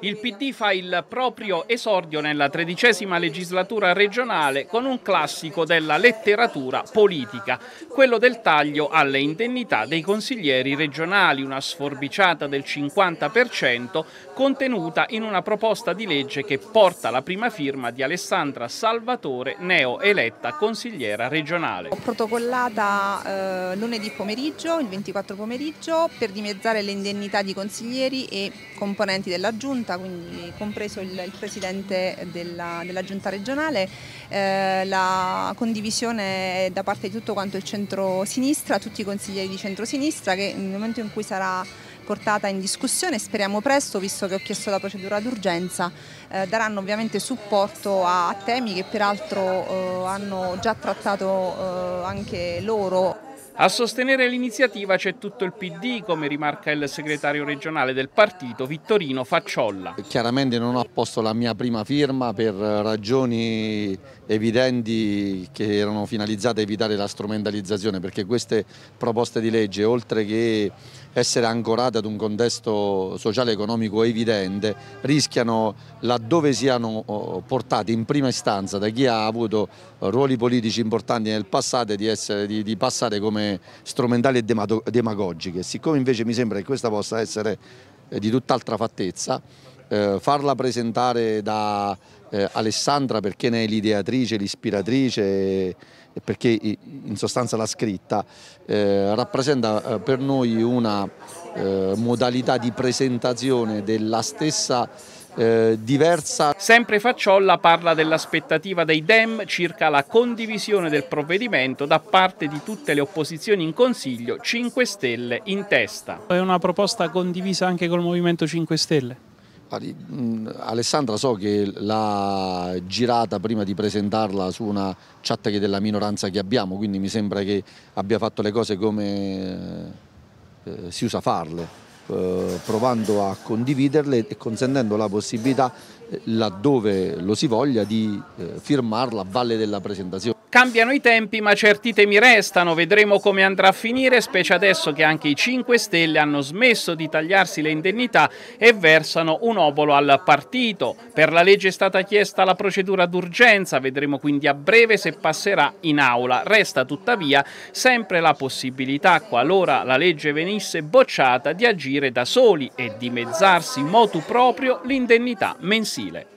Il PD fa il proprio esordio nella tredicesima legislatura regionale con un classico della letteratura politica, quello del taglio alle indennità dei consiglieri regionali, una sforbiciata del 50% contenuta in una proposta di legge che porta la prima firma di Alessandra Salvatore, neo eletta consigliera regionale. Ho protocollata eh, lunedì pomeriggio, il 24 pomeriggio, per dimezzare le indennità di consiglieri e componenti della Giunta giunta, quindi compreso il, il presidente della, della, giunta regionale, eh, la condivisione da parte di tutto quanto il centro-sinistra, tutti i consiglieri di centro-sinistra che nel momento in cui sarà portata in discussione, speriamo presto, visto che ho chiesto la procedura d'urgenza, eh, daranno ovviamente supporto a, a temi che peraltro eh, hanno già trattato eh, anche loro a sostenere l'iniziativa c'è tutto il PD, come rimarca il segretario regionale del partito, Vittorino Facciolla. Chiaramente non ho posto la mia prima firma per ragioni evidenti che erano finalizzate a evitare la strumentalizzazione, perché queste proposte di legge, oltre che essere ancorate ad un contesto sociale economico evidente, rischiano, laddove siano oh, portate in prima istanza da chi ha avuto ruoli politici importanti nel passato, di, essere, di, di passare come strumentali e demagogiche. Siccome invece mi sembra che questa possa essere eh, di tutt'altra fattezza, eh, farla presentare da eh, Alessandra perché ne è l'ideatrice, l'ispiratrice e perché in sostanza l'ha scritta, eh, rappresenta eh, per noi una eh, modalità di presentazione della stessa eh, diversa. Sempre Facciolla parla dell'aspettativa dei Dem circa la condivisione del provvedimento da parte di tutte le opposizioni in Consiglio, 5 Stelle in testa. È una proposta condivisa anche col Movimento 5 Stelle? Alessandra so che l'ha girata prima di presentarla su una chat della minoranza che abbiamo, quindi mi sembra che abbia fatto le cose come eh, si usa farle. Eh, provando a condividerle e consentendo la possibilità, eh, laddove lo si voglia, di eh, firmarla a valle della presentazione. Cambiano i tempi ma certi temi restano, vedremo come andrà a finire, specie adesso che anche i 5 Stelle hanno smesso di tagliarsi le indennità e versano un obolo al partito. Per la legge è stata chiesta la procedura d'urgenza, vedremo quindi a breve se passerà in aula. Resta tuttavia sempre la possibilità, qualora la legge venisse bocciata, di agire da soli e dimezzarsi motu proprio l'indennità mensile.